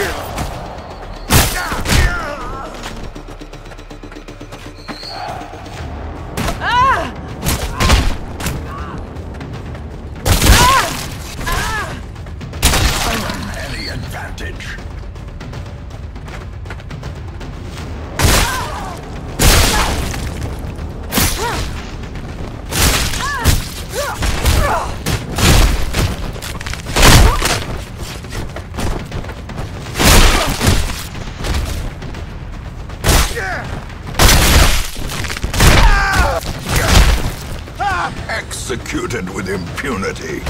Ranger. executed with impunity.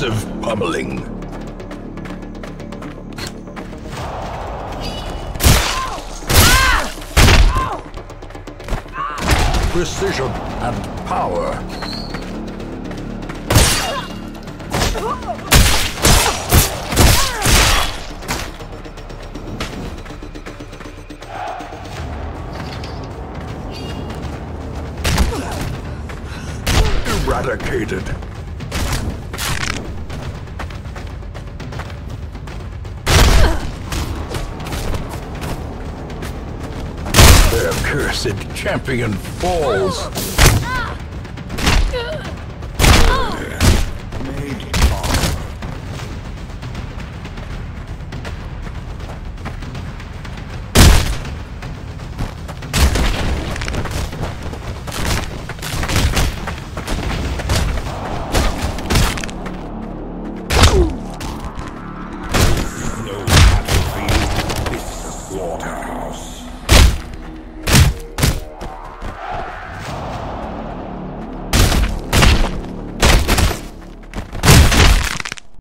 massive pummeling. Precision and power. Eradicated. Cursed champion falls.